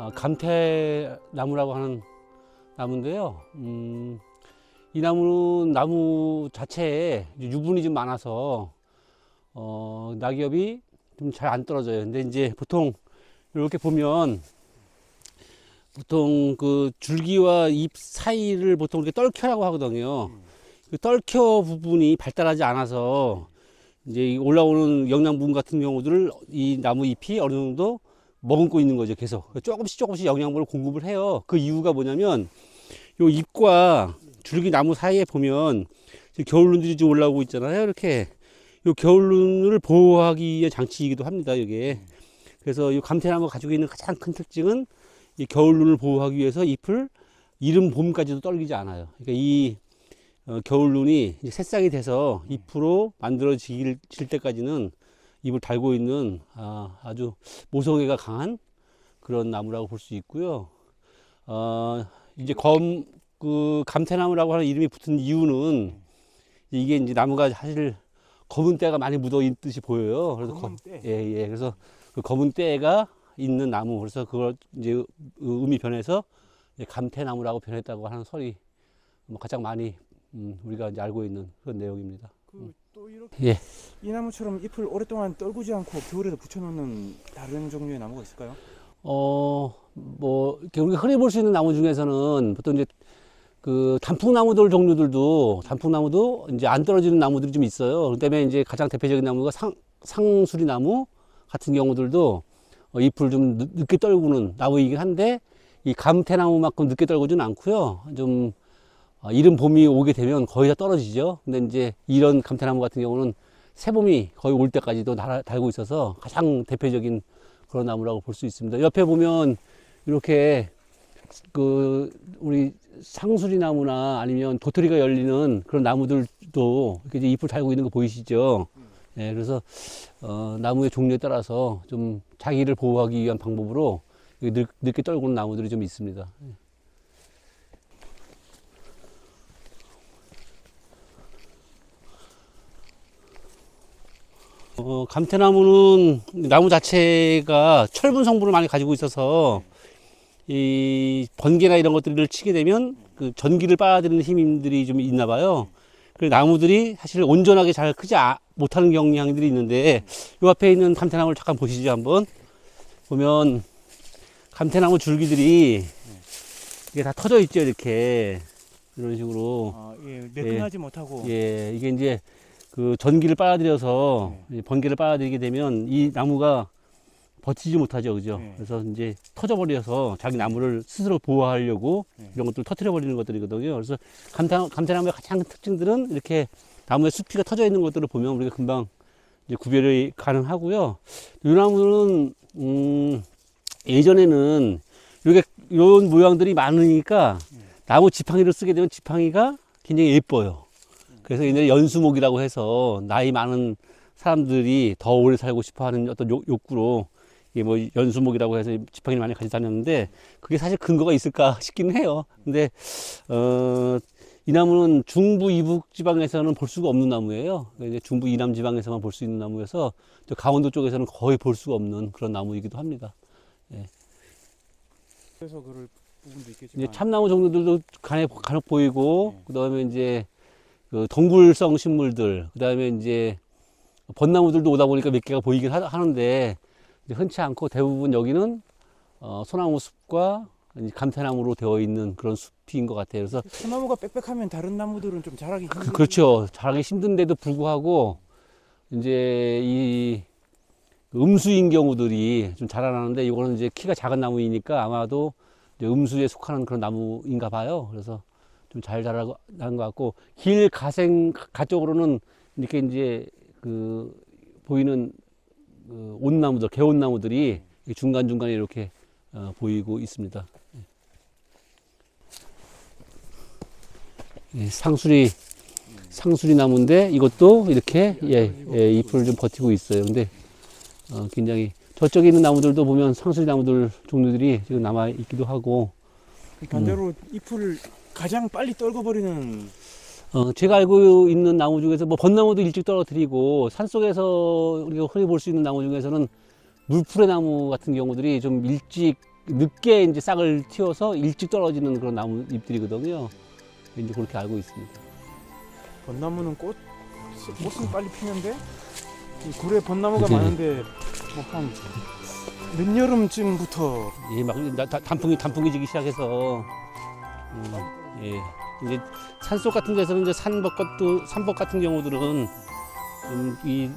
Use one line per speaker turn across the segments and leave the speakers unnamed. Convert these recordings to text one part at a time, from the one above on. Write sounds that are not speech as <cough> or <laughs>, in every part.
아, 감태나무라고 하는 나무인데요. 음, 이 나무는 나무 자체에 유분이 좀 많아서 어, 낙엽이 좀 잘 안 떨어져요. 근데 이제 보통 이렇게 보면 보통 그 줄기와 잎 사이를 보통 이렇게 떨켜라고 하거든요. 그 떨켜 부분이 발달하지 않아서 이제 이 올라오는 영양분 같은 경우들을 이 나무 잎이 어느 정도 머금고 있는 거죠. 계속 조금씩 조금씩 영양분을 공급을 해요. 그 이유가 뭐냐면 요 잎과 줄기 나무 사이에 보면 겨울눈들이 좀 올라오고 있잖아요. 이렇게 요 겨울눈을 보호하기 위한 장치이기도 합니다. 이게 그래서 이 감태나무가 가지고 있는 가장 큰 특징은 이 겨울눈을 보호하기 위해서 잎을 이른 봄까지도 떨기지 않아요. 그러니까 이 어, 겨울눈이 이제 새싹이 돼서 잎으로 만들어질 때까지는 잎을 달고 있는 아, 아주 모성애가 강한 그런 나무라고 볼 수 있고요. 어, 이제 검, 그 감태나무라고 하는 이름이 붙은 이유는 이게 이제 나무가 사실 검은 때가 많이 묻어 있듯이 보여요. 그래서
검은
검-
때?
예, 예. 그래서 그 검은 때가 있는 나무. 그래서 그걸 이제 의- 의미 변해서 감태나무라고 변했다고 하는 설이 뭐 가장 많이 음, 우리가 이제 알고 있는 그런 내용입니다.
그또 이렇게
예.
이 나무처럼 잎을 오랫동안 떨구지 않고 겨울에도 붙여놓는 다른 종류의 나무가 있을까요?
어, 뭐, 이렇게 우리가 흔히 볼 수 있는 나무 중에서는 보통 이제 그 단풍나무들 종류들도 단풍나무도 이제 안 떨어지는 나무들이 좀 있어요. 그다음에 이제 가장 대표적인 나무가 상, 상수리 나무 같은 경우들도 어, 잎을 좀 늦- 늦게 떨구는 나무이긴 한데 이 감태나무만큼 늦게 떨구지는 않고요. 좀 어, 이른 봄이 오게 되면 거의 다 떨어지죠. 근데 이제 이런 감태나무 같은 경우는 새봄이 거의 올 때까지도 달, 달고 있어서 가장 대표적인 그런 나무라고 볼 수 있습니다. 옆에 보면 이렇게 그 우리 상수리 나무나 아니면 도토리가 열리는 그런 나무들도 이렇게 이제 잎을 달고 있는 거 보이시죠? 예, 그래서 어, 나무의 종류에 따라서 좀 자기를 보호하기 위한 방법으로 이 늦, 늦게 떨구는 나무들이 좀 있습니다. 어, 감태나무는 나무 자체가 철분 성분을 많이 가지고 있어서 이 번개나 이런 것들을 치게 되면 그 전기를 빨아들이는 힘들이 좀 있나 봐요. 그 나무들이 사실 온전하게 잘 크지 아- 못하는 경향들이 있는데 요 앞에 있는 감태나무를 잠깐 보시죠 한번. 보면 감태나무 줄기들이 이게 다 터져 있죠 이렇게. 이런 식으로.
아, 예, 매끈하지 못하고.
예, 이게 이제 그 전기를 빨아들여서 이 번개를 빨아들이게 되면 이 나무가 버티지 못하죠, 그죠?
네.
그래서 이제 터져버려서 자기 나무를 스스로 보호하려고
네.
이런 것들을 터트려버리는 것들이거든요. 그래서 감태, 감태나무의 가장 큰 특징들은 이렇게 나무에 숲이가 터져 있는 것들을 보면 우리가 금방 이제 구별이 가능하고요. 이 나무는, 음, 예전에는 이렇게 이런 모양들이 많으니까 나무 지팡이를 쓰게 되면 지팡이가 굉장히 예뻐요. 그래서 옛날에 연수목이라고 해서 나이 많은 사람들이 더 오래 살고 싶어 하는 어떤 욕, 욕구로 이게 뭐 연수목이라고 해서 지팡이를 많이 가지고 다녔는데 그게 사실 근거가 있을까 <laughs> 싶기는 해요. 근데, 어, 이 나무는 중부 이북 지방에서는 볼 수가 없는 나무예요. 이제 중부 이남 지방에서만 볼 수 있는 나무여서 또 강원도 쪽에서는 거의 볼 수가 없는 그런 나무이기도 합니다.
그래서 그럴 부분도 있겠지만
이제 참나무 종류들도 간혹, 간혹 보이고
네.
그다음에 이제 그 동굴성 식물들 그다음에 이제 벚나무들도 오다 보니까 몇 개가 보이긴 하, 이제 흔치 않고 대부분 여기는 어, 소나무 숲과 이제 감태나무로 되어 있는 그런 숲인 것 같아요. 그래서
소나무가 빽빽하면 다른 나무들은 좀 자라기 힘든
그, 그렇죠. 자라기 힘든데도 불구하고 이제 이 음수인 경우들이 좀 자라나는데 이거는 이제 키가 작은 나무이니까 아마도 음수에 속하는 그런 나무인가 봐요. 그래서 좀 잘 자라는 것 같고 길 가생 가쪽으로는 이렇게 이제 그 보이는 그 온나무들, 개온나무들이 중간 중간에 이렇게 어, 보이고 있습니다. 예, 상수리 상수리 나무인데 이것도 이렇게 예, 예, 잎을 좀 버티고 있어요. 근데 어, 굉장히 저쪽에 있는 나무들도 보면 상수리 나무들 종류들이 지금 남아 있기도 하고
반대로
음.
잎을 가장 빨리 떨궈버리는
어, 제가 알고 있는 나무 중에서 뭐 벚나무도 일찍 떨어뜨리고 산속에서 우리가 흔히 볼 수 있는 나무 중에서는 물풀의 나무 같은 경우들이 좀 일찍 늦게 이제 싹을 틔워서 일찍 떨어지는 그런 나무 잎들이거든요. 이제 그렇게 알고 있습니다.
벚나무는 꽃 꽃은 빨리 피는데 이 굴에 벚나무가
그치.
많은데 뭐한 늦여름쯤부터
예, 막 나- 다- 단풍이 단풍이 지기 시작해서 음, 예. 이제 산속 같은 데서는 이제 산벚 같은 경우들은 음, 이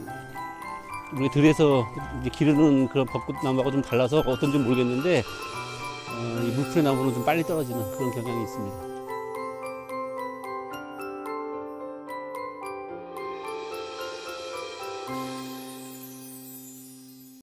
우리 들에서 이제 기르는 그런 벚꽃나무하고 좀 달라서 어떤지 모르겠는데 어, 이 물풀의 나무는 좀 빨리 떨어지는 그런 경향이 있습니다.